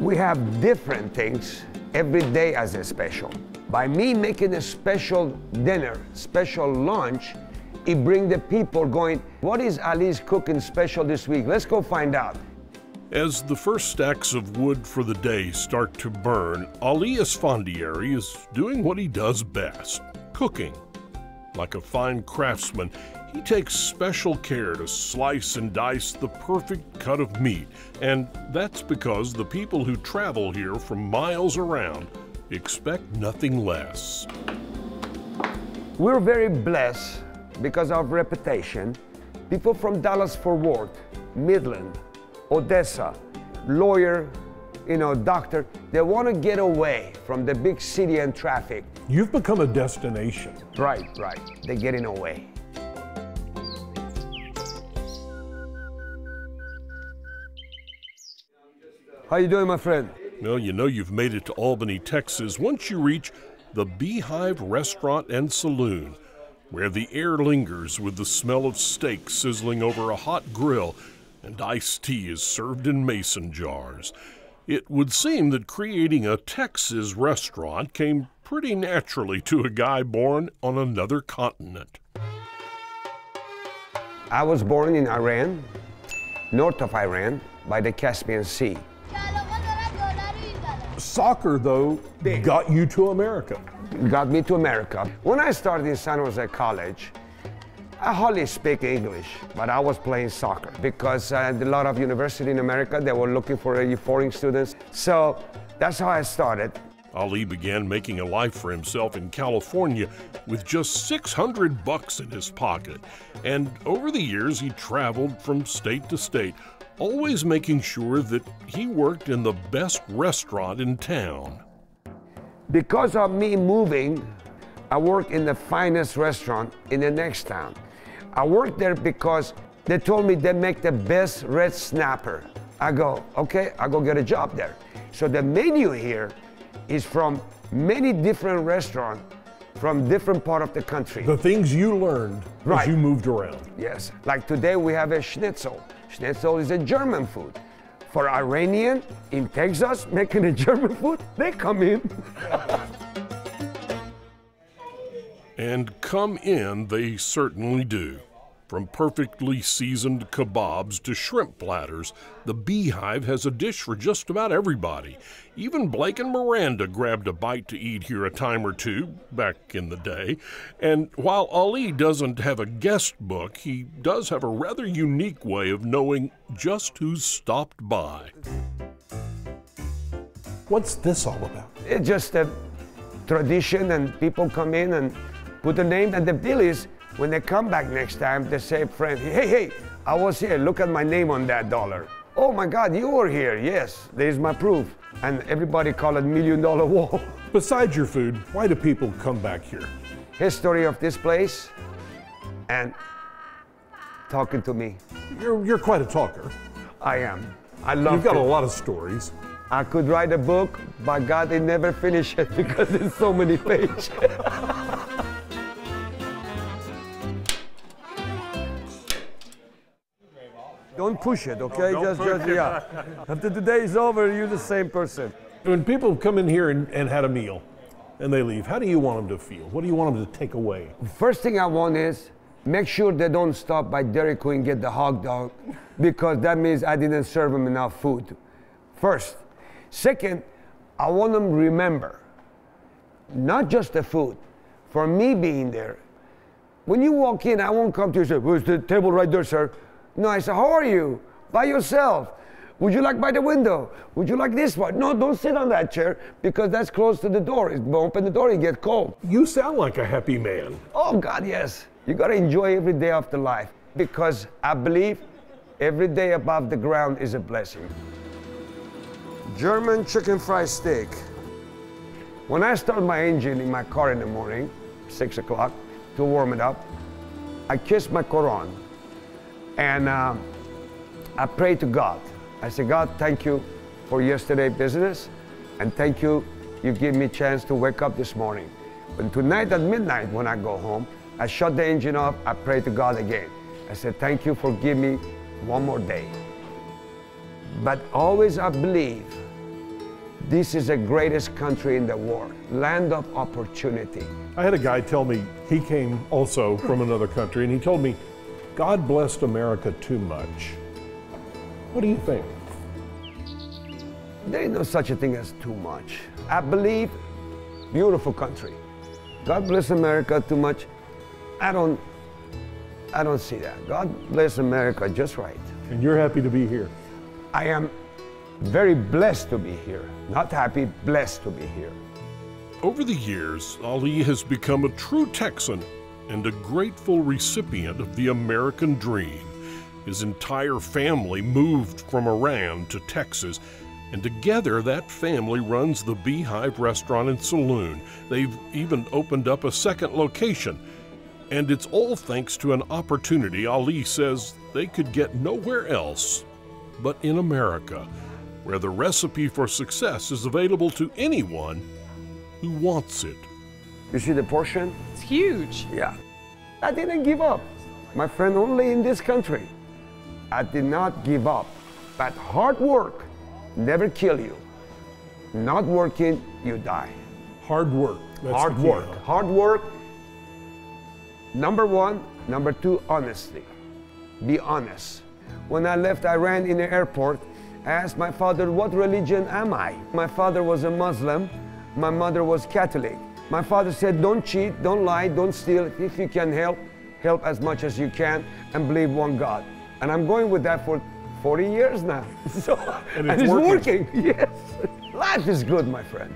We have different things every day as a special. By me making a special dinner, special lunch, it brings the people going, what is Ali's cooking special this week? Let's go find out. As the first stacks of wood for the day start to burn, Ali Esfandiary is doing what he does best cooking. Like a fine craftsman, he takes special care to slice and dice the perfect cut of meat, and that's because the people who travel here from miles around expect nothing less. We're very blessed because of reputation. People from Dallas Fort Worth, Midland, Odessa, lawyer, you know, doctor, they want to get away from the big city and traffic. You've become a destination. Right, right. They're getting away. How you doing, my friend? Well, you know you've made it to Albany, Texas once you reach the Beehive Restaurant and Saloon, where the air lingers with the smell of steak sizzling over a hot grill and iced tea is served in mason jars. It would seem that creating a Texas restaurant came pretty naturally to a guy born on another continent. I was born in Iran, north of Iran, by the Caspian Sea. Soccer, though, got you to America. Got me to America. When I started in San Jose College, I hardly speak English, but I was playing soccer because uh, a lot of university in America, they were looking for foreign students. So that's how I started. Ali began making a life for himself in California with just 600 bucks in his pocket. And over the years, he traveled from state to state, always making sure that he worked in the best restaurant in town. Because of me moving, I work in the finest restaurant in the next town. I worked there because they told me they make the best red snapper. I go, okay, I go get a job there. So the menu here is from many different restaurants from different part of the country. The things you learned Right. as you moved around. Yes, like today we have a schnitzel. Schnitzel is a German food. For Iranian in Texas making a German food, they come in. And come in, they certainly do. From perfectly seasoned kebabs to shrimp platters, the Beehive has a dish for just about everybody. Even Blake and Miranda grabbed a bite to eat here a time or two back in the day. And while Ali doesn't have a guest book, he does have a rather unique way of knowing just who's stopped by. What's this all about? It's just a tradition, and people come in and put a name. And the deal is, when they come back next time, they say, friend, hey, hey, I was here. Look at my name on that dollar. Oh my God, you were here. Yes, there's my proof. And everybody call it million dollar wall. Besides your food, why do people come back here? History of this place and talking to me. You're, you're quite a talker. I am. I love You've got a lot of stories. I could write a book, but God, they never finish it because there's so many pages. Don't push it, okay? just, just, yeah. After the day is over, you're the same person. When people come in here and, and had a meal and they leave, how do you want them to feel? What do you want them to take away? First thing I want is make sure they don't stop by Dairy Queen and get the hot dog because that means I didn't serve them enough food. First. Second, I want them to remember not just the food, for me being there. When you walk in, I won't come to you and say, Where's the table right there, sir? No, I said, How are you? By yourself. Would you like by the window? Would you like this one? No, don't sit on that chair because that's close to the door. You open the door, you get cold. You sound like a happy man. Oh, God, yes. You got to enjoy every day of the life because I believe every day above the ground is a blessing. German chicken fried steak. When I start my engine in my car in the morning, 6 o'clock, to warm it up, I kiss my Quran and uh, I pray to God. I say, God, thank you for yesterday business and thank you, you give me a chance to wake up this morning. But tonight at midnight when I go home, I shut the engine off, I pray to God again. I said, thank you for giving me one more day. But always I believe This is the greatest country in the world, land of opportunity. I had a guy tell me he came also from another country, and he told me, God blessed America too much. What do you think? There is no such a thing as too much. I believe, beautiful country. God bless America too much. I don't, I don't see that. God bless America just right. And you're happy to be here. I am very blessed to be here. Not happy, blessed to be here. Over the years, Ali has become a true Texan and a grateful recipient of the American dream. His entire family moved from Iran to Texas, and together that family runs the Beehive Restaurant and Saloon. They've even opened up a second location. And it's all thanks to an opportunity Ali says they could get nowhere else but in America, where the recipe for success is available to anyone who wants it. You see the portion? It's huge. Yeah. I didn't give up. My friend, only in this country. I did not give up. But hard work never kill you. Not working, you die. Hard work. That's hard the key, work. Hard work. Number one. Number two, honesty. Be honest. When I left Iran in the airport, I asked my father, What religion am I? My father was a Muslim, my mother was Catholic. My father said, Don't cheat, don't lie, don't steal. If you can help, help as much as you can and believe one God. And I'm going with that for 40 years now. So, And and it's it's working. working. Yes. Life is good, my friend.